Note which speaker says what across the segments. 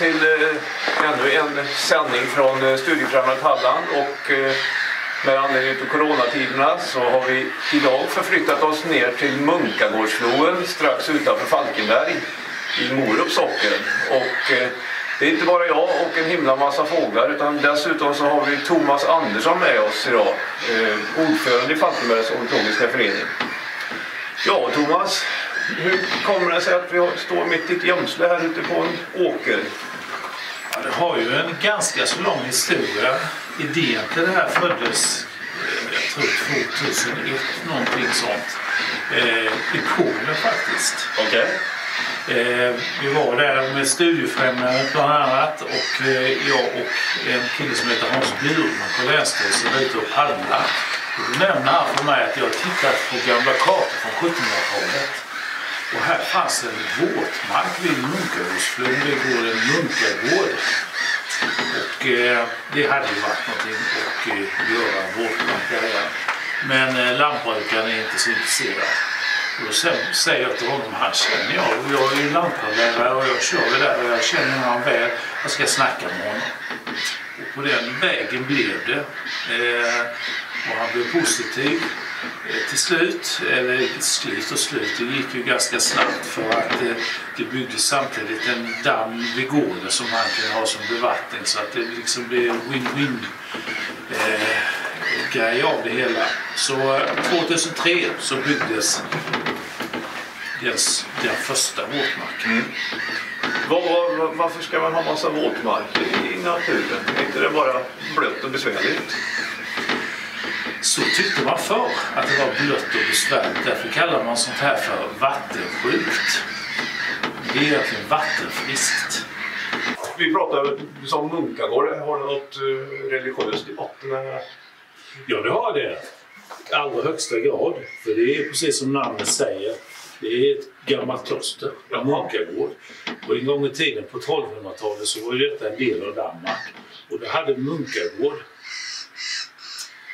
Speaker 1: till eh, ännu en sändning från eh, Studiefrämjandet Halland och eh, med anledning av coronatiderna så har vi idag förflyttat oss ner till Munkagårdsfloen strax utanför Falkenberg i Morups socken. Och eh, det är inte bara jag och en himla massa fåglar utan dessutom så har vi Thomas Andersson med oss idag, eh, ordförande i Falkenbergs ornitologiska förening. Ja Thomas, hur kommer det sig att vi står mitt i ett gömsle här ute på en åker?
Speaker 2: Ja, det har ju en ganska så lång historia. Idén till det här föddes, eh, jag tror 2001, någonting sånt. Eh, I Polen faktiskt.
Speaker 1: Okej.
Speaker 2: Eh, vi var där med Studiefrämjandet bland annat och eh, jag och en kille som heter Hans Bjurman på Länsstyrelsen var ute och paddlade. Då nämnde han för mig att jag tittat på gamla kartor från 1700-talet. Och här fanns en våtmark vid Munkarosflod. Det går en munkargård. Och eh, det hade ju varit någonting att eh, göra en våtmark där. Men eh, lantbrukaren är inte så intresserad. Och då säger jag till honom, han känner jag. Och Jag är ju lantbrevbärare och jag kör ju där och jag känner honom väl. Jag ska snacka med honom. Och på den vägen blev det. Eh, och han blev positiv Eh, till slut. Eller slut och slut, det gick ju ganska snabbt för att eh, det byggdes samtidigt en damm vid gården som han kunde ha som bevattning så att det liksom blev win-win eh, grej av det hela. Så eh, 2003 så byggdes den, den första våtmarken.
Speaker 1: Mm. Var, var, varför ska man ha massa våtmark i naturen? Är inte det bara blött och besvärligt?
Speaker 2: Så tyckte man förr att det var blött och besvärligt. Därför kallar man sånt här för vattensjukt. Det är egentligen vattenfriskt.
Speaker 1: Vi pratar som munkagård. Har det något eh, religiöst i botten?
Speaker 2: Ja, det har det. I allra högsta grad. För det är precis som namnet säger. Det är ett gammalt kloster, en munkagård. Och en gång i tiden på 1200-talet så var detta en del av Danmark. Och det hade munkagård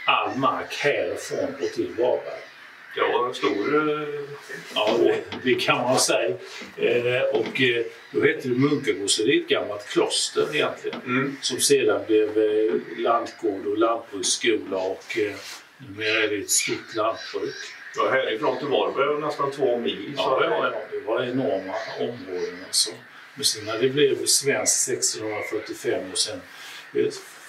Speaker 2: all mark härifrån och till Varberg.
Speaker 1: Det var en stor... eh,
Speaker 2: Ja, det, det kan man säga. Eh, och eh, då hette det är ett gammalt kloster egentligen.
Speaker 1: Mm.
Speaker 2: Som sedan blev eh, lantgård och lantbruksskola och eh, numera är det ett stort lantbruk.
Speaker 1: Ja, härifrån till Varberg var nästan två mil.
Speaker 2: Ja, det var, det var enorma områden alltså. Men sen när det blev svenskt 1645 och sen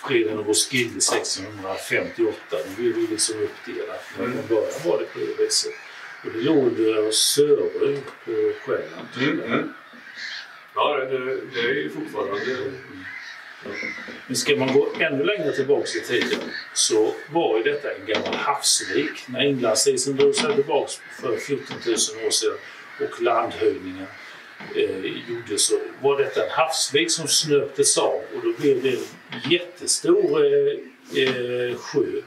Speaker 2: freden och Roskilde 1658, då blev det liksom uppdelat. Men
Speaker 1: Mm.
Speaker 2: från början var det på det viset. Och det eh, Sörö på Själland.
Speaker 1: Mm, mm. Ja, det, det, är ju fortfarande...
Speaker 2: Men ska man gå ännu längre tillbaks i tiden så var ju detta en gammal havsvik. När inlandsisen drog sig tillbaks för 14 000 år sedan och landhöjningen eh, gjordes så var detta en havsvik som snöptes av och då blev det jättestor eh, eh, sjö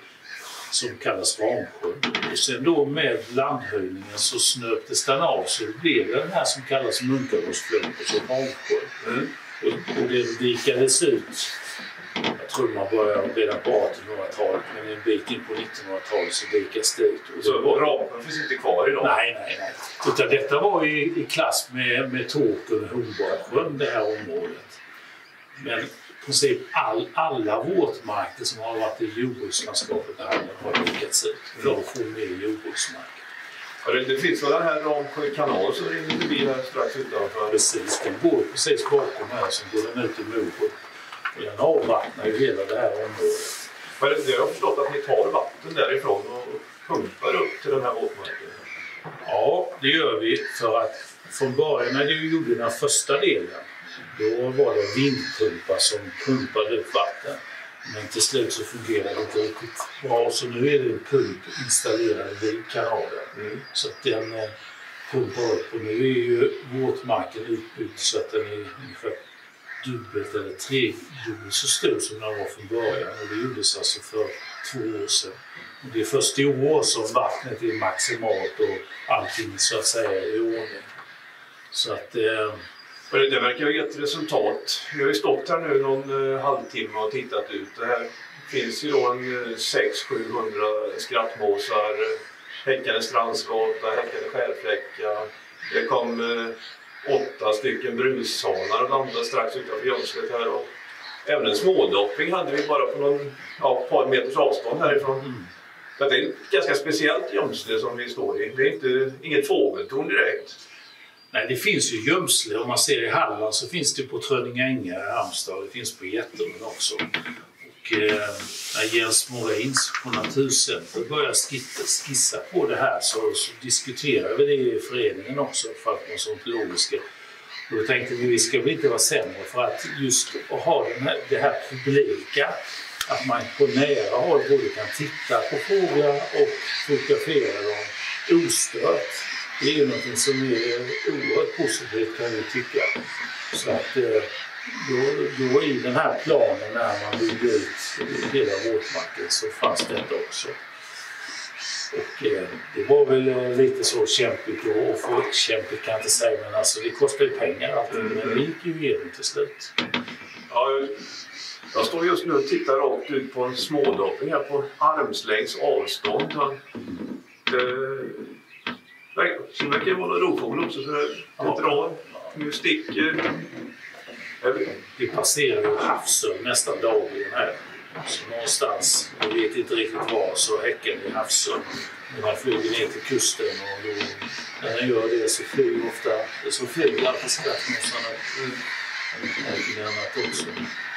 Speaker 2: som kallas Ramsjön. Och sen då med landhöjningen så snöptes den av så det blev den här som kallas Munkagårdsflod och så Ramsjön.
Speaker 1: Mm.
Speaker 2: Och, och det dikades ut. Jag tror man började redan på 1800-talet men en bit in på 1900-talet så dikas det ut. Och
Speaker 1: Så
Speaker 2: var-
Speaker 1: Ramsjön finns inte kvar idag?
Speaker 2: Nej, nej, nej. Utan detta var i, i klass med, med Tåkern och Hornborgasjön, det här området. Men princip all, alla våtmarker som har varit i jordbrukslandskapet har dikats ut för att få mer jordbruksmark.
Speaker 1: Ja, det, det finns väl den här Ramsjö kanal som rinner förbi här strax utanför?
Speaker 2: Precis, den går precis bakom här, så går den ut i. Och den avvattnar ju hela det här området.
Speaker 1: Men det, det har jag förstått att ni tar vatten därifrån och pumpar upp till den här våtmarken.
Speaker 2: Ja, det gör vi för att från början när du gjorde den första delen, då var det vindpumpar som pumpade upp vatten. Men till slut så fungerade det inte riktigt bra så nu är det en pump installerad vid kanalen.
Speaker 1: Mm.
Speaker 2: Så att den eh, pumpar upp och nu är ju våtmarken utbyggd så att den är ungefär dubbelt eller tredubbelt så stor som den var från början. Och det gjordes alltså för två år sedan. Och det är först i år som vattnet är maximalt och allting så att säga är i ordning. Så att eh,
Speaker 1: och det, det verkar ha gett resultat. Vi har ju stått här nu någon eh, halvtimme och tittat ut. Det här finns ju då en eh, 600-700 skrattmåsar, eh, häckande strandskata, häckande skärfläckar. Det kom eh, åtta stycken brushanar landade strax utanför Jönslet här. Och även en smådopping hade vi bara på någon, ja, par meters avstånd härifrån. Mm. Så det är ett ganska speciellt gömsle som vi står i. Det är inte, inget fågeltorn direkt.
Speaker 2: Nej, det finns ju gömsle. Om man ser i Halland så finns det på Trödinge i Halmstad. Det finns på Jätterön också. Och eh, när Jens Morins på Naturcenter började skissa, skissa på det här så, så diskuterade vi det i föreningen också, för Falkons Och då tänkte vi att vi ska väl inte vara sämre för att just att ha den här, det här publika att man på nära håll både kan titta på fåglar och fotografera dem ostört. Det är ju någonting som är oerhört positivt kan vi tycka. Så att eh, då, då i den här planen när man byggde ut hela våtmarken så fanns detta också. Och eh, det var väl eh, lite så kämpigt och få kämpigt kan jag inte säga men alltså det kostar ju pengar allting. Men det gick ju igenom till slut.
Speaker 1: Ja, jag står just nu och tittar rakt ut på en smådopping här på armslängds avstånd. Det, det verkar vara någon rovfågel också så det, det drar. Nu sticker.
Speaker 2: Vi passerar ju havsörn nästan dagligen här. Så någonstans, jag vet inte riktigt var, så häckar vi havsörn. När man flyger ner till kusten och då, när den gör det så flyger ofta, så flyger alltid annat också.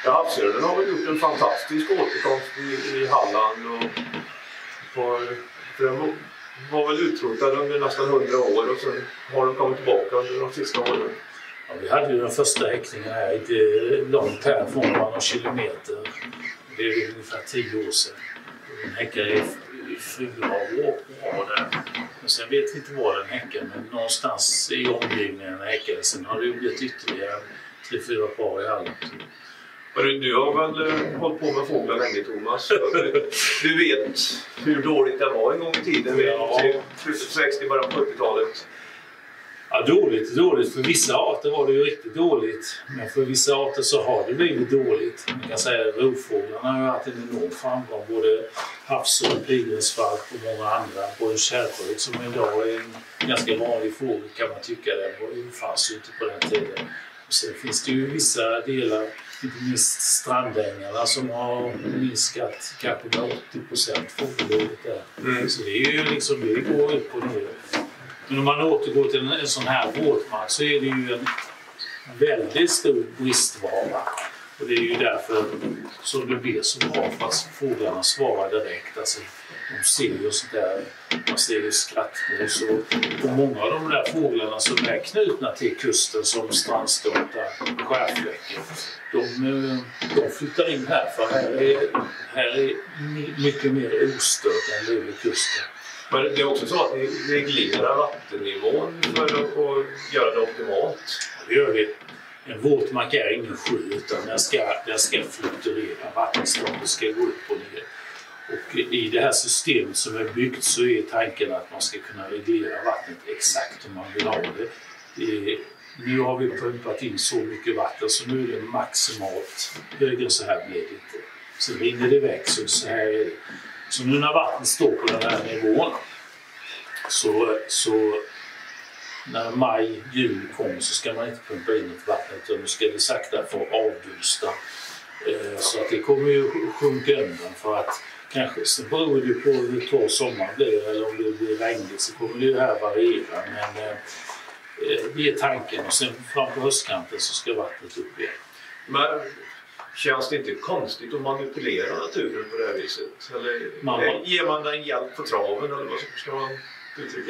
Speaker 1: Ja, havsörnen har väl gjort en fantastisk återkomst i, i Halland. Och på, för den var väl utrotad under nästan hundra år och sen har den kommit tillbaka under de sista åren.
Speaker 2: Ja, vi hade ju den första häckningen här, inte långt härifrån, bara någon kilometer. Det är ungefär tio år sedan. Den häckade i, fyra år där. Men sen vet vi inte var den häckar, men någonstans i omgivningen häckade. Sen har det ju blivit ytterligare tre, fyra par i Halland.
Speaker 1: Du, du har väl eh, hållit på med fåglar länge Thomas? Du, vet hur dåligt det var en gång i tiden, ja. slutet på 60 början på 70-talet.
Speaker 2: Ja, dåligt dåligt. För vissa arter var det ju riktigt dåligt. Men för vissa arter så har det blivit dåligt. Man kan säga att rovfåglarna har haft en enorm framgång. Både havsörn, pilgrimsfalk och många andra. Både kärrskjut som idag är en ganska vanlig fågel kan man tycka. Den fanns ju inte på den tiden. Och sen finns det ju vissa delar, inte minst strandängarna, som har minskat kanske med 80 procent fågellivet där. Mm. Så det är ju liksom, det går upp och ner. Men om man återgår till en, en sån här våtmark så är det ju en väldigt stor bristvara. Och det är ju därför som det blir så för att fåglarna svarar direkt. Alltså, de ser ju sånt där, man ser ju skrattmås och, och många av de där fåglarna som är knutna till kusten som strandstötar, skärfläckar, de, eh, de flyttar in här för här är, här är mycket mer ostört än det vid kusten.
Speaker 1: Men det är också så att ni reglerar vattennivån för att göra det optimalt?
Speaker 2: Det gör vi. En våtmark är ingen sjö utan den ska, den ska fluktuera. Vattenståndet ska gå upp och ner. Och I det här systemet som är byggt så är tanken att man ska kunna reglera vattnet exakt hur man vill ha det. det är, nu har vi pumpat in så mycket vatten så nu är det maximalt. Högre än så här blir det inte. Sen rinner det iväg så, så här är det. Så nu när vattnet står på den här nivån så, så när maj, juli kommer så ska man inte pumpa in ett vatten utan nu ska det sakta få avdunsta. Eh, så att det kommer ju sjunka undan för att kanske så beror det på hur torr sommaren blir eller om det blir regnigt så kommer det här variera. Men eh, det är tanken och sen fram på höstkanten så ska vattnet upp igen.
Speaker 1: Men Känns det inte konstigt att manipulera naturen på det här viset? Eller man, ger man den hjälp på traven eller vad ska man?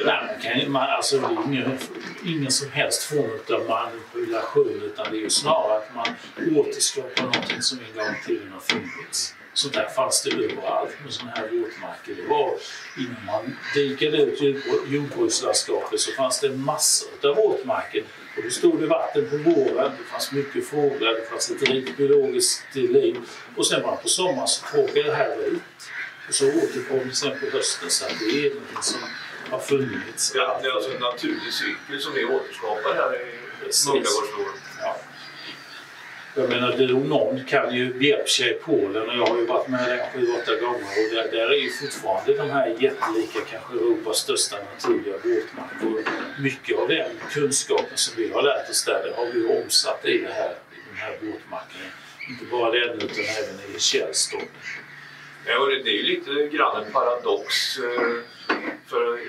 Speaker 2: Nej, kan, man, alltså, det är ingen, ingen som helst form av manipulation utan det är ju snarare att man återskapar någonting som en gång till har funnits. Sånt där fanns det överallt med sådana här våtmarker. Det var innan man dikade ut jordbrukslandskapet så fanns det massor av våtmarker och då stod det vatten på våren, det fanns mycket fåglar, det fanns ett rikt biologiskt liv. Och sen bara på sommaren så torkade det här ut. Och så återkom det sen på hösten. Så det är någonting som har funnits.
Speaker 1: Ja, det är alltså en naturlig cykel som vi återskapar här i Munkagårdsfloden. Ja.
Speaker 2: Jag menar du någon kan ju Biepcia i Polen och jag har ju varit med där sju, åtta gånger och där, där är ju fortfarande de här jättelika, kanske Europas största naturliga våtmarker. Mycket av den kunskapen som vi har lärt oss där, det har vi omsatt i det här, i de här våtmarkerna. Inte bara den utan även i Källstorp.
Speaker 1: Ja, det är ju lite grann en paradox. eh, För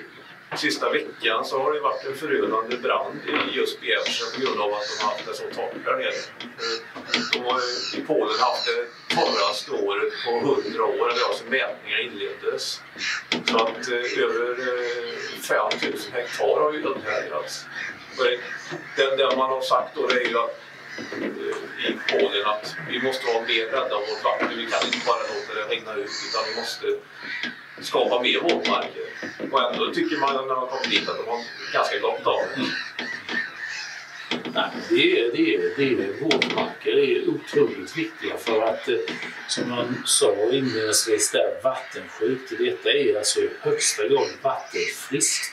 Speaker 1: sista veckan så har det varit en förödande brand i just Bjärsjö på grund av att de har haft det så torrt där nere. De har i Polen haft det torraste året på 100 år, eller alltså mätningar inleddes. Så att eh, över eh, 5000 hektar har ju undhärjats. Det- Det, man har sagt då det är ju att eh, i Polen att vi måste vara mer rädda om vårt vatten. Vi kan inte bara låta det regna ut utan vi måste skapa mer våtmarker. Och ändå tycker man när man kommer dit att de har ganska gott av det. Mm.
Speaker 2: Nej, det är, det är, det är våtmarker är otroligt viktiga för att, eh, som man sa inledningsvis, där, vattensjukt. Detta är alltså i högsta grad vattenfriskt.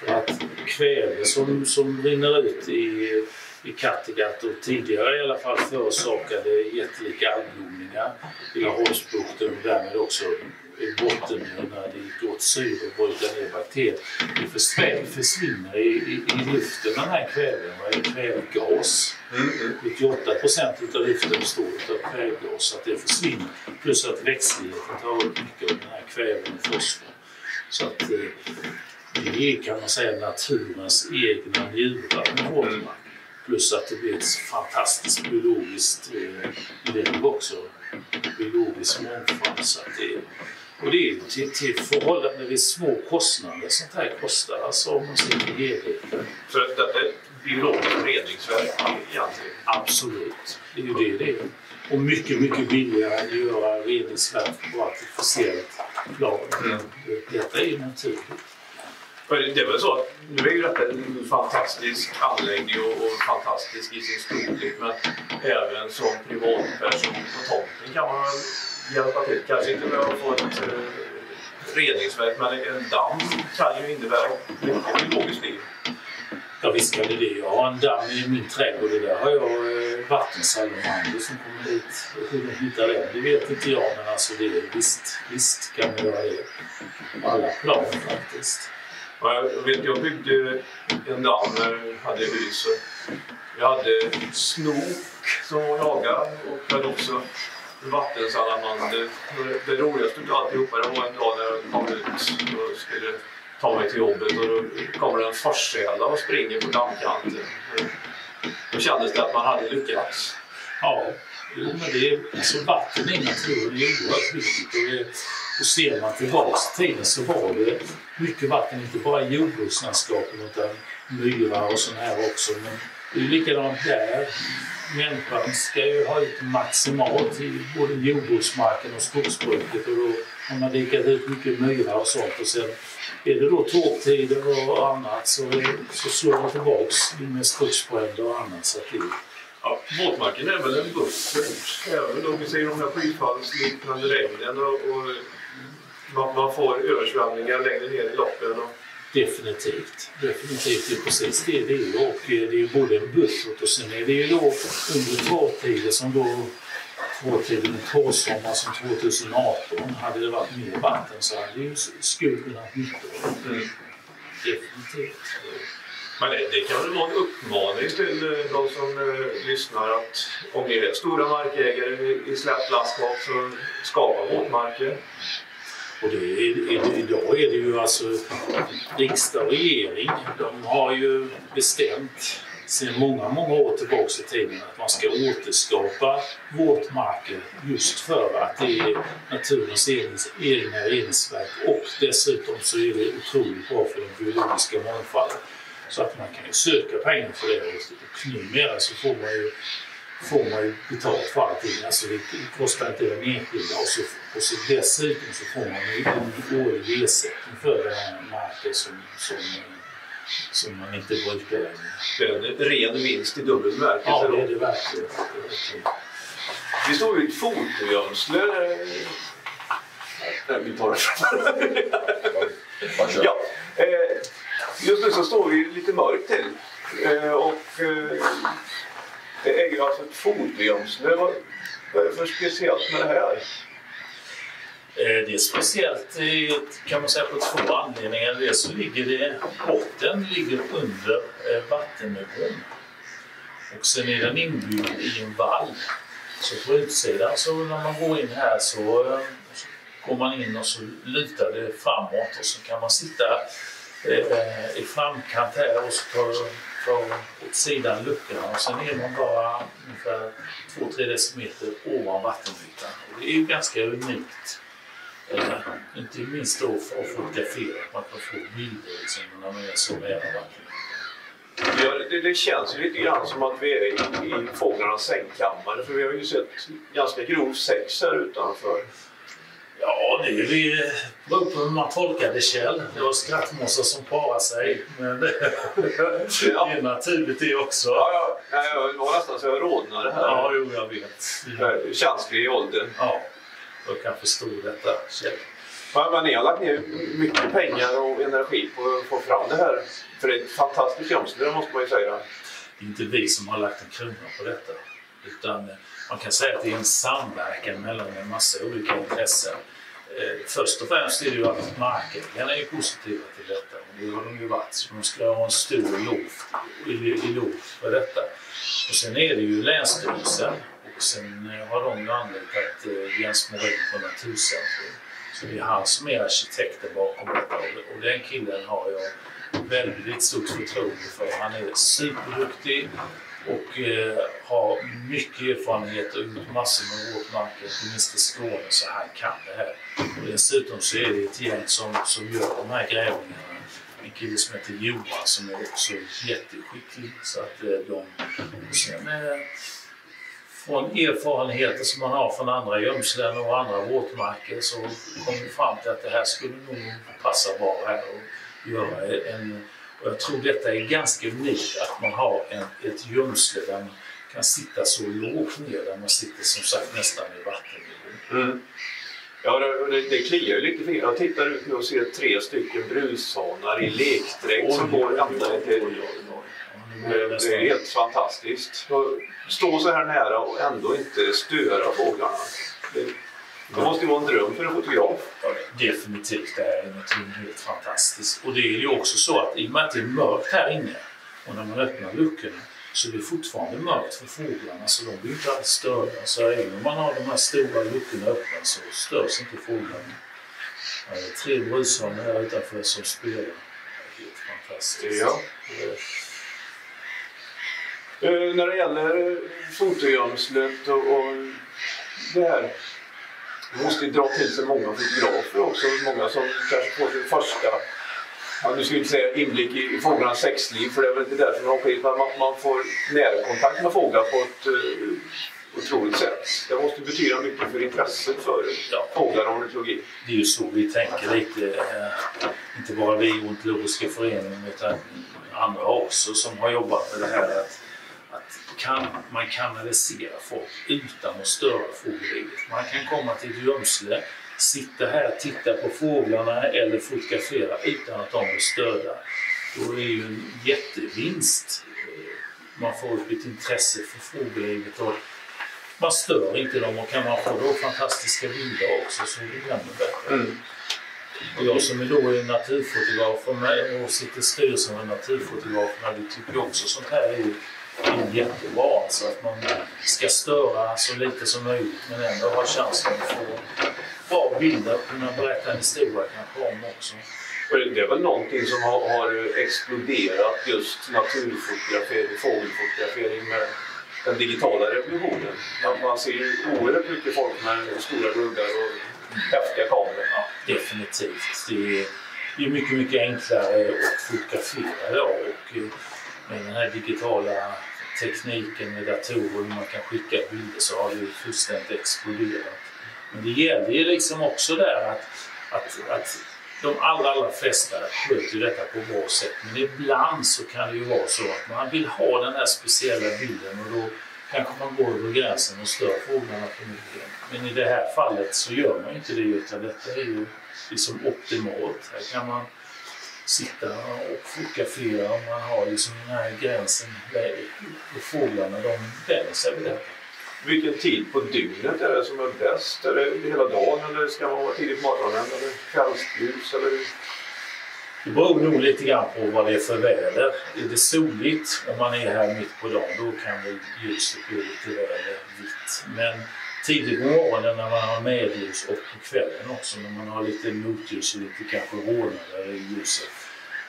Speaker 2: För att kväve som, som rinner ut i, i Kattegatt och tidigare i alla fall förorsakade jättelika algblomningar i Laholmsbukten och därmed också i det gick åt syre och bryta ner bakterier. Det försvinner, i, i, i luften den här kväven. Det är kvävgas. 98 procent av luften består av kvävgas. Så att det försvinner. Plus att växtligheten tar upp mycket av den här kväven och fosfor. Så att eh, det är kan man säga naturens egna njurar med våtmark. Plus att det blir ett fantastiskt biologiskt eh, liv också. Biologisk mångfald. Så att det, och det är till, till förhållandevis små kostnader sånt här kostar. Alltså om man ser till helheten.
Speaker 1: Så detta är ett biologiskt reningsverk egentligen.
Speaker 2: Absolut. Det är ju det det är. Och mycket, mycket billigare än att göra reningsverk på artificiellt plan.
Speaker 1: Mm.
Speaker 2: Detta är ju naturligt.
Speaker 1: Det är väl så att nu är ju detta en fantastisk anläggning och, och fantastisk i sin storlek men även som privatperson på tomten kan man hjälpa till. Kanske inte med att få ett eh, reningsverk men en damm kan ju innebära mycket biologiskt liv.
Speaker 2: Ja visst kan det det. Jag har en damm i min trädgård och där har jag eh, vattensalamander som kommer dit. Hur de hittar den det vet inte jag men alltså det är, visst, visst kan man göra det. På alla plan faktiskt.
Speaker 1: Ja, Jag, vet, jag byggde en damm när jag hade hus. Jag hade snok som jag jagade och jag hade också vattensalamander. Det, det roligaste av alltihopa det var en dag när jag kom ut och skulle ta mig till jobbet och då kommer det en forssäla och springer på dammkanten. Då kändes det att man hade lyckats.
Speaker 2: Ja, jo, men det är, alltså vatten i naturen är oerhört viktigt. Och, det, och ser man tillbaks i tiden så var det mycket vatten, inte bara i jordbrukslandskapen utan myrar och sådana här också. Men det är likadant där. Människan ska ju ha ut maximalt i både jordbruksmarken och skogsbruket. Och då har man dikat ut mycket myrar och sånt. Och sen är det då torrtider och annat så, så slår det tillbaks med skogsbränder och annat. Så att det,
Speaker 1: Ja, våtmarken är väl en buffert. Även om vi ser de här skyfallsliknande regnen och, och man, man får översvämningar längre ner i loppen. Och,
Speaker 2: Definitivt. Definitivt. Det är precis det det är. Och eh, det är både en buffert och sen är det ju då under torrtider som då torrtiden torrsommar som 2018 hade det varit mer vatten så hade ju skogen haft nytta
Speaker 1: mm.
Speaker 2: Definitivt.
Speaker 1: Men det, kan väl vara en uppmaning till eh, de som eh, lyssnar att om ni är stora markägare i, i slättlandskap så skapa våtmarker.
Speaker 2: Och det idag är det ju alltså riksdag och regering, de har ju bestämt sedan många, många år tillbaka i tiden att man ska återskapa våtmarker just för att det är naturens egna reningsverk. Och dessutom så är det otroligt bra för den biologiska mångfalden. Så att man kan ju söka pengar för det. Och numera så får man ju får man ju betalt för allting. Alltså det kostar inte den enskilda och så, och så dessutom så får man ju en årlig ersättning för den här marken som, som, som man inte brukar längre.
Speaker 1: Det är en ren vinst i dubbel bemärkelse.
Speaker 2: Ja, det är det verkligen.
Speaker 1: Vi står vid ett fotogömsle. Nej, vi tar det.
Speaker 3: Varsågod.
Speaker 1: Ja, eh, just nu så står vi lite mörkt till. Eh, och, eh, det är ju alltså ett fotgömsle. Vad, är det för speciellt med det här?
Speaker 2: Eh, det är speciellt kan man säga på två anledningar. Dels så ligger det, botten ligger under eh, vattennivån. Och sen är den inbyggd i en vall. Så på utsidan så när man går in här så, eh, så går man in och så lutar det framåt och så kan man sitta i framkant här och så tar, från sidan luckorna och sen är man bara ungefär 2-3 decimeter ovan vattenytan. Och det är ju ganska unikt. Eh, inte minst då för att fotografera, att man kan få bilder liksom, när man är så nära vattenytan.
Speaker 1: Ja, det, det, känns ju lite grann som att vi är i, i fåglarnas sängkammare för vi har ju sett ganska grov sex här utanför.
Speaker 2: Ja, det beror på hur man tolkar det Kjell. Det var skrattmåsar som parar sig. Men det, ja. är naturligt det också.
Speaker 1: Ja, ja. Jag var nästan så jag rodnade här.
Speaker 2: Ja, jo, jag vet.
Speaker 1: Känslig i åldern.
Speaker 2: Ja, jag kan förstå detta Kjell.
Speaker 1: Men, men ni har lagt ner mycket pengar och energi på att få fram det här. För det är ett fantastiskt gömsle, måste man ju säga.
Speaker 2: Det är inte vi som har lagt en krona på detta. Utan man kan säga att det är en samverkan mellan en massa olika intressen. Eh, först och främst är det ju att markägarna är positiva till detta. Och det har de ju varit. Så de ska ha en stor eloge för detta. Och sen är det ju Länsstyrelsen och sen eh, har de ju anlitat eh, Jens Morin på Naturcentrum. Så det är han som är arkitekten bakom detta och den killen har jag väldigt stort förtroende för. Han är superduktig och eh, har mycket erfarenhet och gjort massor med våtmarker, inte minst i Skåne, så han kan det här. Och dessutom så är det ett gäng som, som gör de här grävningarna. En kille som heter Johan som är också jätteskicklig. Så att eh, de, sen, eh, från erfarenheter som man har från andra gömslen och andra våtmarker så kom vi fram till att det här skulle nog passa bra här och göra en och jag tror detta är ganska unikt att man har en, ett gömsle där man kan sitta så lågt ner, där man sitter som sagt nästan i vattennivå. Mm.
Speaker 1: Ja, det, det kliar ju lite fint. Jag tittar ut nu och ser tre stycken brushanar i lekdräkt som går ända ner till... Det är helt fantastiskt. Stå så här nära och ändå inte störa fåglarna. Det, måste ju vara en dröm för en fotograf.
Speaker 2: Definitivt. Det här är något helt fantastiskt. Och det är ju också så att i och med att det är mörkt här inne och när man öppnar luckorna så är det fortfarande mörkt för fåglarna så de blir inte alls störda. Så även om man har de här stora luckorna öppna så störs inte fåglarna. Det är tre brushanar här utanför som spelar. Helt fantastiskt.
Speaker 1: Ja. Uh, när det gäller fotogömslet och, och det här det måste ju dra till sig många fotografer också. Många som kanske får sin första, ja, nu ska vi inte säga inblick i, i fåglarnas sexliv för det är väl inte därför de sker, men man, man får närkontakt med fåglar på ett uh, otroligt sätt. Det måste betyda mycket för intresset för ja. fåglar och ornitologi.
Speaker 2: Det är ju så vi tänker lite, eh, inte bara vi i Ornitologiska föreningen utan andra också som har jobbat med det här. Att kan man kanalisera folk utan att störa fågellivet. Man kan komma till ett gömsle, sitta här, titta på fåglarna eller fotografera utan att de blir störda. Då är det ju en jättevinst. Man får upp ett intresse för fågellivet och man stör inte dem och kan man få då fantastiska bilder också så är det ännu bättre. Mm. Och jag som är då är naturfotograf och sitter i styrelsen med naturfotograferna, vi tycker också sånt här är är jättebra. Alltså att man ska störa så lite som möjligt men ändå ha chansen att få bra bilder och kunna berätta en historia kanske om också.
Speaker 1: Det är väl någonting som har, har exploderat just naturfotografering, fågelfotografering med den digitala revolutionen. Att man ser oerhört mycket folk med stora gluggar och häftiga kameror.
Speaker 2: Ja, definitivt. Det är, mycket, mycket enklare att fotografera idag. Och, med den här digitala tekniken med datorer hur man kan skicka bilder så har det ju fullständigt exploderat. Men det gäller ju liksom också där att, att, att de allra, allra flesta sköter detta på bra sätt men ibland så kan det ju vara så att man vill ha den här speciella bilden och då kanske man går över gränsen och stör fåglarna för mycket. Men i det här fallet så gör man inte det utan detta är ju liksom optimalt. Här kan man sitta och fotografera om man har liksom den här gränsen där fåglarna de vänjer sig vid detta.
Speaker 1: Vilken tid på dygnet är det som är bäst? Är det hela dagen eller ska man vara tidigt på morgonen eller kvällsljus? Eller?
Speaker 2: Det beror nog lite grann på vad det är för väder. Är det soligt om man är här mitt på dagen då kan väl ljuset bli lite väl vitt. Men tidigt på morgonen när man har medljus och på kvällen också när man har lite motljus och lite kanske hårdare i ljuset.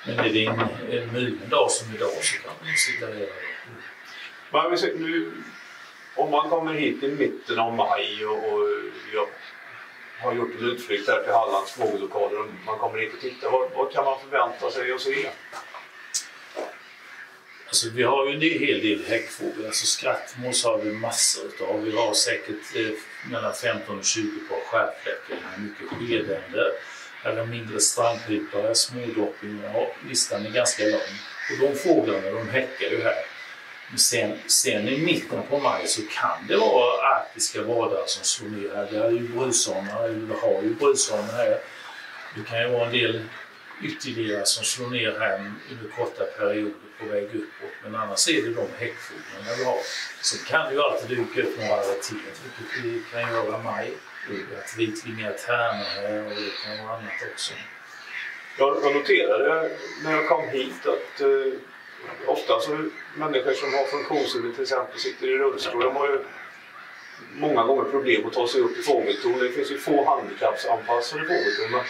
Speaker 2: Men är det en, en mulen dag som idag så kan man sitta hela dagen.
Speaker 1: Men nu, om man kommer hit i mitten av maj och, och jag har gjort en utflykt här till Hallands fågellokaler och man kommer hit och tittar, vad, vad kan man förvänta sig att se?
Speaker 2: Alltså, vi har ju en hel del häckfågel. Alltså, skrattmås har vi massor utav. Vi har säkert eh, mellan 15 och 20 par skärfläckar. Mycket skedänder. Eller mindre strandpipare, smådoppingar. Ja, listan är ganska lång. Och de fåglarna de häckar ju här. Men sen, sen i mitten på maj så kan det vara arktiska vadare som slår ner här. Det är ju brushanar, eller vi har ju brushanar här. Det kan ju vara en del ytterligare som slår ner här under korta perioder på väg uppåt. Men annars är det de häckfåglarna vi har. Sen kan det ju alltid dyka upp några till, vilket vi kan göra maj. Att vitvingad tärnor här och det kan vara annat också.
Speaker 1: Jag, jag noterade när jag kom hit att eh, ofta så människor som har funktionshinder till exempel sitter i rullstol, de har ju många gånger problem att ta sig upp i fågeltorn. Det finns ju få handikappsanpassade fågeltorn.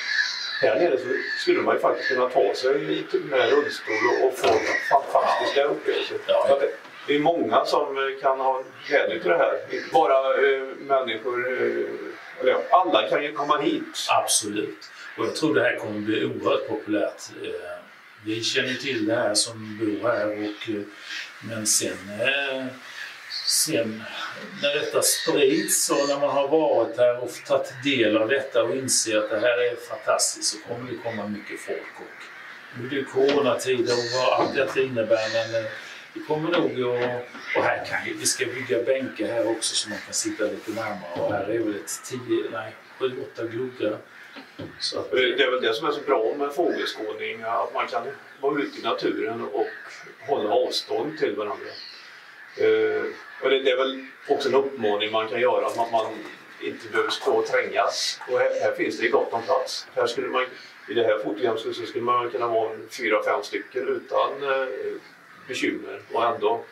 Speaker 1: Här nere så skulle man ju faktiskt kunna ta sig med rullstol och få fantastiska upplevelser. Ja. Det är många som kan ha glädje till det här. Inte bara äh, människor, äh, eller alla kan ju komma hit.
Speaker 2: Absolut. Och jag tror det här kommer bli oerhört populärt. Eh, vi känner till det här som bor här och men sen sen när detta sprids och när man har varit här och tagit del av detta och inser att det här är fantastiskt så kommer det komma mycket folk. Och nu är det coronatider och vad allt detta innebär men eh, det kommer nog att... Och här kan vi ska bygga bänkar här också så man kan sitta lite närmare och här är väl ett tio, nej 7-8 gluggar.
Speaker 1: Att, det är väl det som är så bra med fågelskådning, att man kan vara ute i naturen och hålla avstånd till varandra. Uh, och det, det, är väl också en uppmaning man kan göra, att man, man inte behöver stå och trängas. Och här, här, finns det gott om plats. Här skulle man, I det här fotogrammet så skulle man kunna vara fyra, fem stycken utan uh, bekymmer och ändå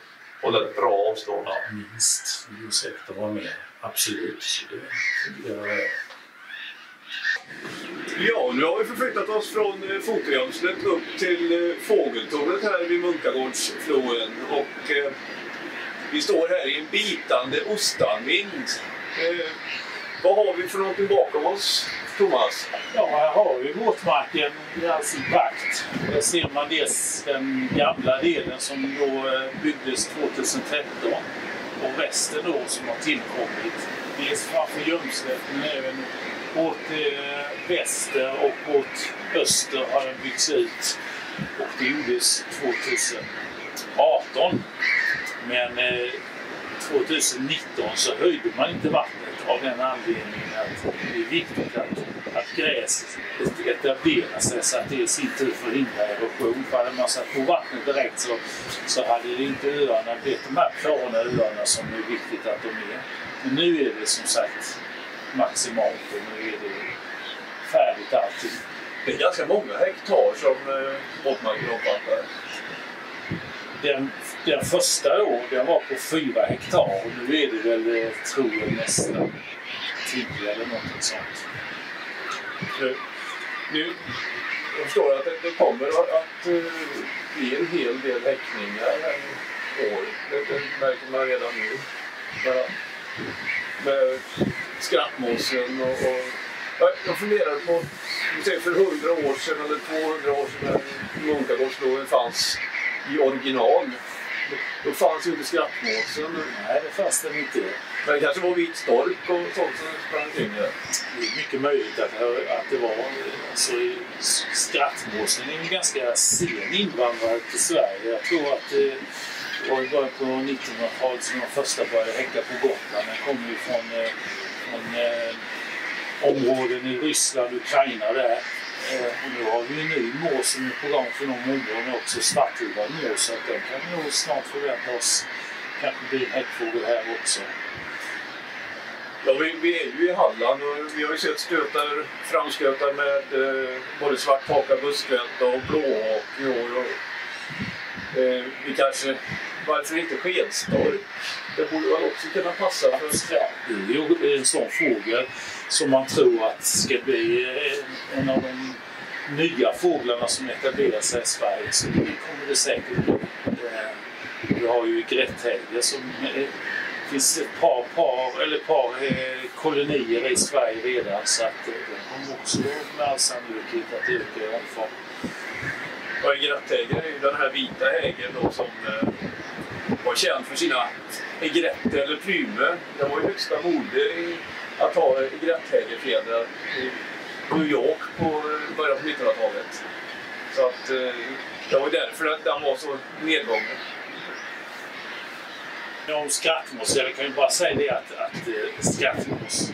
Speaker 1: hålla ett bra avstånd.
Speaker 2: Ja, minst. Det är säkert att vara med. Absolut.
Speaker 1: Ja, nu har vi förflyttat oss från eh, fotogramslet upp till fågeltornet här vid Munkagårdsfloen. Och, eh, vi står här i en bitande ostanvind. Eh, vad har vi för någonting bakom oss, Thomas?
Speaker 2: Ja, här har vi våtmarken i all sin prakt. Där ser man dels den gamla delen som då eh, byggdes 2013 och resten då som har tillkommit. Dels framför Ljumslet men även åt eh, väster och åt öster har den byggts ut. Och det gjordes 2018. Men eh, 2019 så höjde man inte vattnet av den anledningen att det är viktigt att, att gräset etablerar sig så att det i sin tur förhindrar erosion. För hade man satt på vattnet direkt så, så hade det inte öarna blivit de här plana öarna som är viktigt att de är. Men nu är det som sagt maximalt och nu är det färdigt allting.
Speaker 1: Det är ganska många hektar som eh, våtmarken omfattar.
Speaker 2: Den den första då, den var på fyra hektar och nu är det väl, eh, tror jag, nästan 10 eller något sånt.
Speaker 1: Nu, nu, jag förstår att det, det kommer att, att eh, bli en hel del häckningar här i år. Det, det märker man redan nu. Med, med skrattmåsen och, och jag funderar på, för 100 år sedan eller 200 år sedan när munkagårdsloven fanns i original då fanns ju inte skrattmåsen.
Speaker 2: Nej, det fanns den inte.
Speaker 1: Men det kanske var vit stork och sånt som sprang omkring
Speaker 2: där. Det är mycket möjligt att, att det var... Alltså, skrattmåsen är en ganska sen invandrare till Sverige. Jag tror att det var i början på 1900-talet som de första började häcka på Gotland. Den kommer ju från, eh, från eh, områden i Ryssland, Ukraina där. Eh, och nu har vi en ny mås som är på gång för någon områden också, svarthuvad mås. Så att den kan vi nog snart förvänta oss kanske bli en häckfågel här också.
Speaker 1: Ja, vi, vi är ju i Halland och vi har ju sett stötar, framstötar med eh, både svarthaka, buskvänta och blåhak i år. Och, eh, vi kanske, varför inte skedstork? Det borde väl också kunna passa för...
Speaker 2: Ja, det är ju en sån fågel som man tror att ska bli eh, en av de nya fåglarna som etablerar sig i Sverige. Så det kommer det säkert bli. Eh, vi har ju grätthäger som är det finns ett par, par, eller par kolonier i Sverige redan så att de kommer också med all sannolikhet att öka i omfång.
Speaker 1: En grätthäger är ju den här vita hägern då som var känd för sina egretter eller plymer. Det var ju högsta mode i, att ha grätthägerfjädrar i New York på början på 1900-talet. Så att eh, det var därför att den var så nedgången.
Speaker 2: Ja, om skrattmås, jag kan ju bara säga det att, att eh, skrattmås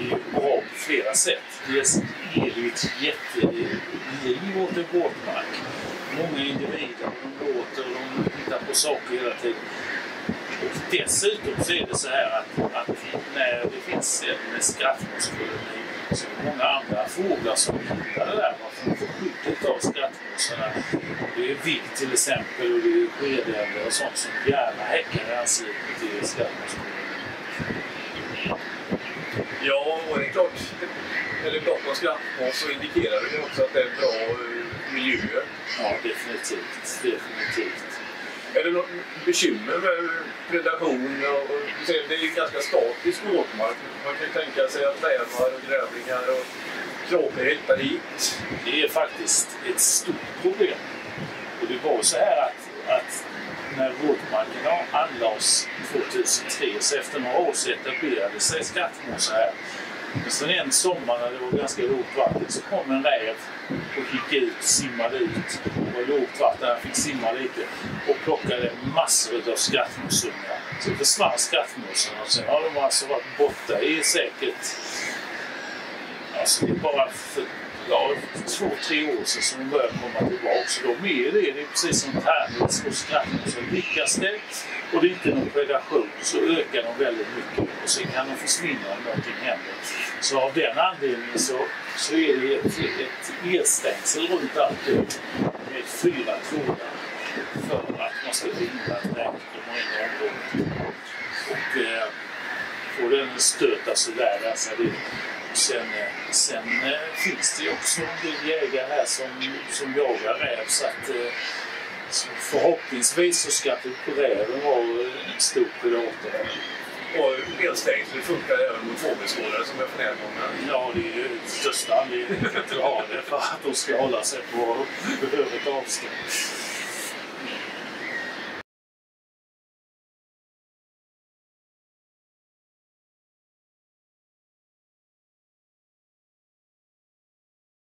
Speaker 2: är bra på flera sätt. Dels ger det ju ett jätteliv åt en våtmark. Många individer, de låter och de hittar på saker hela tiden. Dessutom så är det så här att, att när det finns en skrattmåskoloni så är det många andra fåglar som hittar det där. Man får skyddet av skrattmåsarna. Det är vilt till exempel och det är skedänder och sånt som gärna häckar i anslutning till skrattmåskolonin.
Speaker 1: Ja, och det är klart, eller gott om skrattmås så indikerar det också att det är bra miljöer.
Speaker 2: Ja, definitivt. Definitivt.
Speaker 1: Är det något bekymmer med predation? Och, det är ju ganska statisk våtmark. Man kan ju tänka sig att rävar och grävlingar och kråkor hittar hit.
Speaker 2: Det är faktiskt ett stort problem. Och det var så här att, att när våtmarken anlades 2003, så efter några år så etablerade sig skrattmåsar här. Men sen en sommar när det var ganska lågt vatten så kom en räv och gick ut, simmade ut. Det var lågt vatten, han fick simma lite och plockade massor av skrattmåsungar. Så försvann skrattmåsarna och sen har de alltså varit borta i säkert Alltså det är bara för ja, två, tre år sedan som de började komma tillbaka. Så de är det. Det är precis som tärnis och skrattmåsar. Lika det och det är inte någon predation så ökar de väldigt mycket. Och sen kan de försvinna om någonting händer. Så av den anledningen så, så är det ett, ett elstängsel runt alltihop med fyra trådar för att man ska hindra att räkor kommer in i området. Och eh, får den stöta sådär, alltså det, Sen, eh, sen eh, finns det ju också en del jägare här som, som jagar räv så att eh, förhoppningsvis så ska räven vara en stor predator.
Speaker 1: Och elstängsel funkar även mot fågelskådare som är för närgångna.
Speaker 2: Ja, det är ju största anledningen till att ha det för att de ska hålla sig på behörigt avstånd.